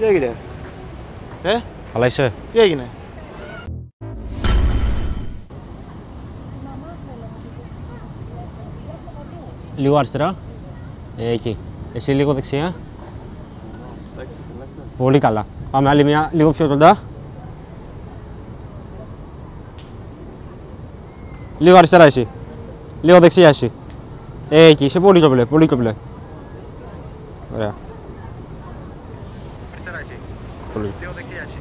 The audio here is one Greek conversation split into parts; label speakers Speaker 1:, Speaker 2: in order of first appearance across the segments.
Speaker 1: Τι έγινε; Ε,
Speaker 2: Αλλά είσαι;
Speaker 1: τι έγινε;
Speaker 2: Λίγο αριστερά. Ε, εκεί. Εσύ λίγο δεξιά. Πολύ καλά. Πάμε άλλη μια, λίγο πιο κοντά. Λίγο αριστερά εσύ. Λίγο δεξιά εσύ. Ε, εκεί, είσαι πολύ πιο μπλε, πολύ πιο μπλε. Ωραία.
Speaker 3: Αριστερά εσύ.
Speaker 2: Πολύ.
Speaker 3: Λίγο δεξιά εσύ.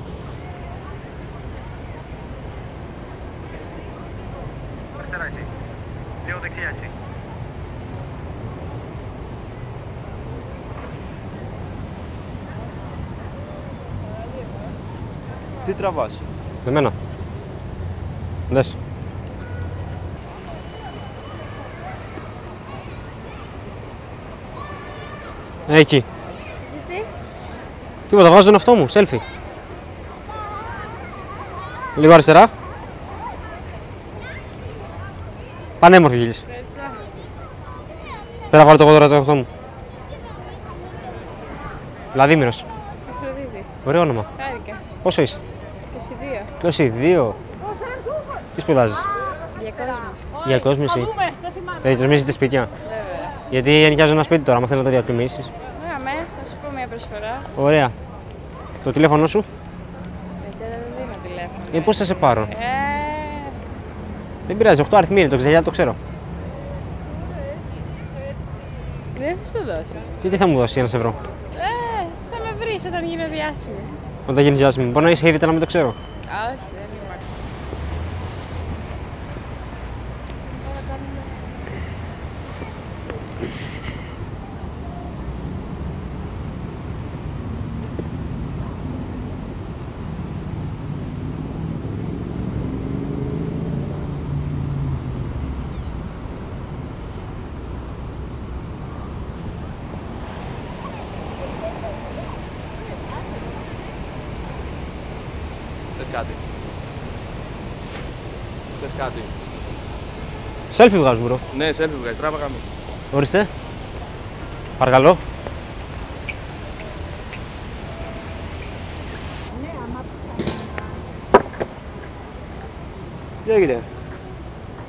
Speaker 3: Αριστερά εσύ. Λίγο δεξιά εσύ.
Speaker 1: Τι τραβάς;
Speaker 2: Εμένα. Δες. Ε, εκεί.
Speaker 4: Τι;
Speaker 2: Τίποτα, βάζω τον αυτό μου, selfie. Λίγο αριστερά. Πανέμορφη γύρισε. Πέρα βάλω το εγώ τώρα το αυτό μου. Βλαδίμηρος.
Speaker 4: Αφροδίτη.
Speaker 2: Ωραίο όνομα.
Speaker 4: Χάρηκα.
Speaker 2: Πόσο είσαι;
Speaker 4: 22.
Speaker 2: 22. Τι σπουδάζεις;
Speaker 4: Διακόσμηση.
Speaker 2: Διακόσμηση. Διακόσμηση σπίτια.
Speaker 4: Βέβαια.
Speaker 2: Γιατί ενοικιάζω ένα σπίτι τώρα, άμα θέλω να το διακομίσεις.
Speaker 4: Αμέ, θα σου πω μια προσφορά.
Speaker 2: Ωραία. Το τηλέφωνο σου;
Speaker 4: Γιατί δεν δίνω τηλέφωνο.
Speaker 2: Ε, πώς θα σε πάρω;
Speaker 4: Ε,
Speaker 2: Δεν πειράζει, 8 αριθμοί είναι, το ξεγιά το ξέρω.
Speaker 4: δεν θα σου το δώσω.
Speaker 2: Τι, τι θα μου δώσει ένας ευρώ;
Speaker 4: Ε, θα με βρεις όταν γίνω διάσημη.
Speaker 2: Όταν γίνεις διάσημη, μπορεί να είσαι ήδη να μην το ξέρω.
Speaker 4: Α, όχι, δεν είμαι.
Speaker 1: Θες κάτι. Θες κάτι.
Speaker 2: Selfie βγάζω, bro.
Speaker 1: Ναι, selfie βγάζει. Τράβα γάμο.
Speaker 2: Ορίστε. Παρακαλώ.
Speaker 1: Τι έγινε;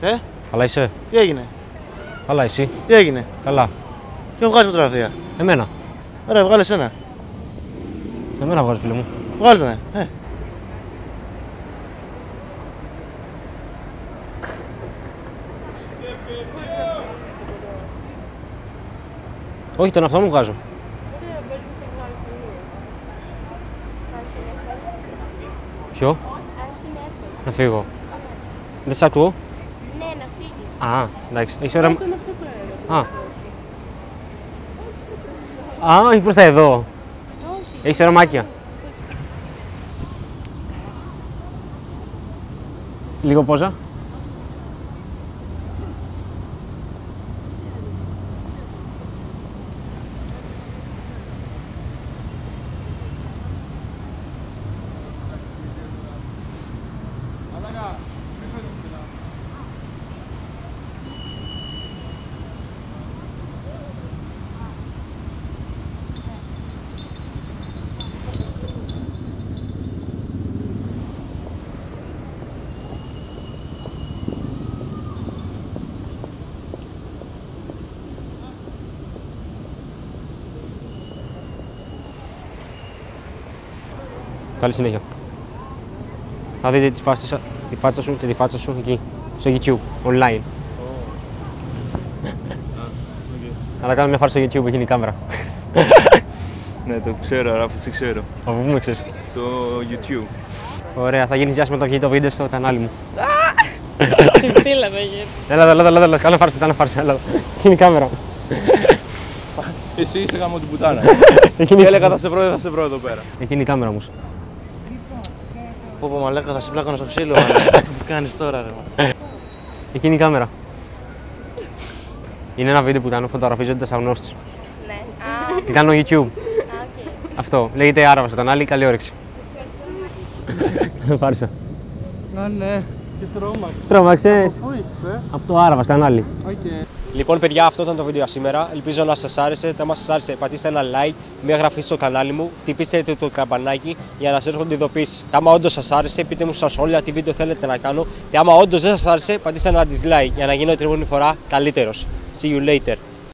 Speaker 1: Ε,
Speaker 2: Καλά είσαι;
Speaker 1: τι έγινε;
Speaker 2: Καλά εσύ;
Speaker 1: Τι έγινε;
Speaker 2: Καλά.
Speaker 1: Τι μου βγάζει φωτογραφία.
Speaker 2: Εμένα.
Speaker 1: Ωραία, βγάλε ένα.
Speaker 2: Εμένα βγάζω, φίλε μου.
Speaker 1: Βγάλε τον. Ε.
Speaker 2: Όχι, τον αυτό μου βγάζω. Ποιο; Να φύγω. Δεν σ' ακούω.
Speaker 4: Ναι, να φύγεις.
Speaker 2: Α, εντάξει. Έχεις ώρα... Α. Α, όχι προς τα εδώ. Έχεις αρωμάκια. Λίγο πόζα. Καλή συνέχεια. Θα δείτε τη, φάση, σα- τη φάτσα σου και τη φάτσα σου εκεί, στο YouTube, online. Αλλά κάνω μια φάση στο YouTube, εκεί είναι η κάμερα.
Speaker 1: Ναι, το ξέρω, Ράφο, σε ξέρω.
Speaker 2: Από πού με ξέρεις;
Speaker 1: Το YouTube.
Speaker 2: Ωραία, θα γίνεις διάσημο όταν βγει το βίντεο στο κανάλι μου.
Speaker 4: Συμπτήλα θα γίνει.
Speaker 2: Έλα εδώ, έλα εδώ, έλα εδώ. Κάνω φάρση, κάνω φάρση, έλα εδώ. Εκεί είναι η κάμερα.
Speaker 1: Εσύ είσαι γαμώ την πουτάνα.
Speaker 2: Εκεί
Speaker 1: Και
Speaker 2: είναι,
Speaker 1: έλεγα θα σε βρω, δεν θα σε βρω εδώ πέρα.
Speaker 2: εκεί είναι η κάμερα μου.
Speaker 1: Πω πω μαλάκα, θα σε πλάκωνα στο ξύλο, μαλάκα. Τι που κάνεις τώρα, ρε.
Speaker 2: Εκεί είναι η κάμερα. Είναι ένα βίντεο που κάνω φωτογραφίζοντας αγνώστους.
Speaker 4: Ναι. Α,
Speaker 2: Τι κάνω YouTube.
Speaker 4: α, οκ.
Speaker 2: Αυτό. Λέγεται Άραβα στο κανάλι. Καλή όρεξη. Φάρσα.
Speaker 5: Α, ναι. Και τρόμαξ.
Speaker 2: Τρόμαξες.
Speaker 5: Πού είστε;
Speaker 2: Από το Άραβα στο κανάλι.
Speaker 5: Οκ.
Speaker 2: Λοιπόν, παιδιά, αυτό ήταν το βίντεο για σήμερα. Ελπίζω να σας άρεσε. Αν σας άρεσε, πατήστε ένα like, μια εγγραφή στο κανάλι μου, τυπήστε το καμπανάκι για να σας έρχονται ειδοποιήσει. Και άμα όντως σας άρεσε, πείτε μου στα σχόλια τι βίντεο θέλετε να κάνω. Και άμα όντως δεν σας άρεσε, πατήστε ένα dislike για να γίνω την επόμενη φορά καλύτερος. See you later.